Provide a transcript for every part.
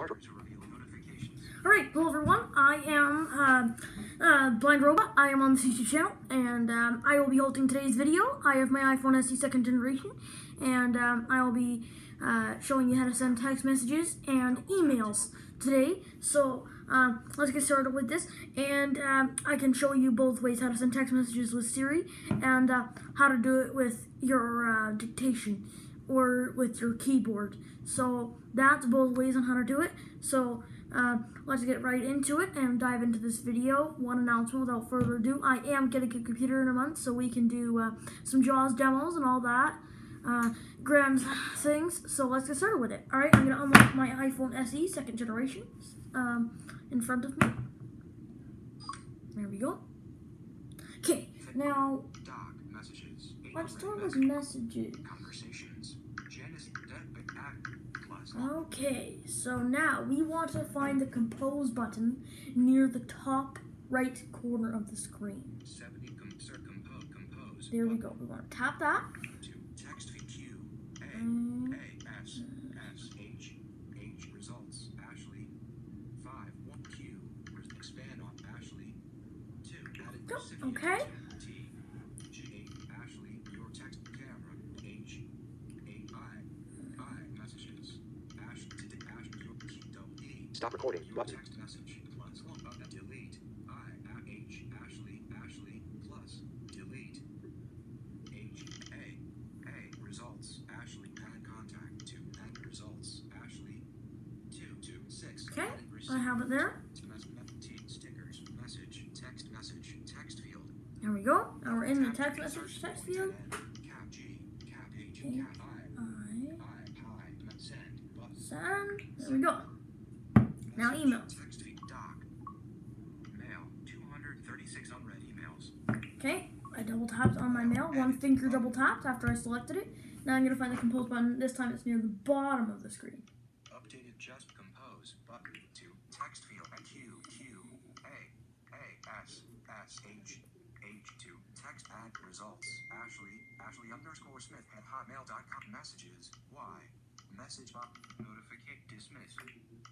Starter. Alright, hello everyone. I am uh, uh, Blind Robot. I am on the YouTube channel, and um, I will be holding today's video. I have my iPhone SE second generation, and um, I will be uh, showing you how to send text messages and emails today. So um, let's get started with this, and um, I can show you both ways how to send text messages with Siri and uh, how to do it with your uh, dictation or with your keyboard. So that's both ways on how to do it. So uh, let's get right into it and dive into this video. One announcement without further ado, I am getting a computer in a month so we can do uh, some JAWS demos and all that uh, grand things. So let's get started with it. Alright, I'm going to unlock my iPhone SE second generation um, in front of me. There we go. Okay, now let's start with messages. Okay, so now we want to find the compose button near the top right corner of the screen. 70, com, sir, compose, compose. There we go. We want to tap that. Text feed Q, A, Mm. A, S, S, H, H, results, Ashley. 5, 1, Q, res- expand on Ashley. 2, added Go, recipient okay. T, G, Ashley, your text camera, H, A, I, I, messages, Ash, to the Ash, your key, double E. Stop recording. Your Button. text message plus one oh, button delete. I at H Ashley Ashley plus delete. H A A results Ashley add contact to add results Ashley two two six. Okay, added I have it there. Mes- me- T stickers message text message text field. There we go. Now we're in the text message text field. Cap G cap H cap I I I hi send button. send. There we go. Now email. Text feed doc. Mail 236 unread emails. Okay, I double tapped on my mail. One finger double tapped after I selected it. Now I'm gonna find the compose button. This time it's near the bottom of the screen. Updated just compose button to text field Q Q A A S S H H to text add results Ashley Ashley underscore Smith at hotmail.com messages Y message box notificate dismiss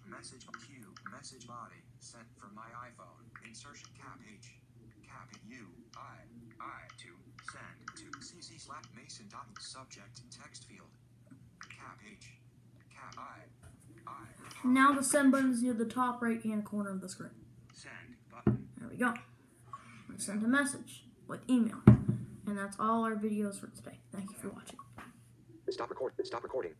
message Q message body sent from my iPhone insertion cap H cap U I I to send to CC slap Mason dot subject text field cap H cap I I Now the send button is near the top right hand corner of the screen. Send button. There we go. I send a message with email. And that's all our videos for today. Thank you for watching. Stop record. Stop recording.